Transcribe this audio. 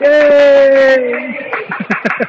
Yay!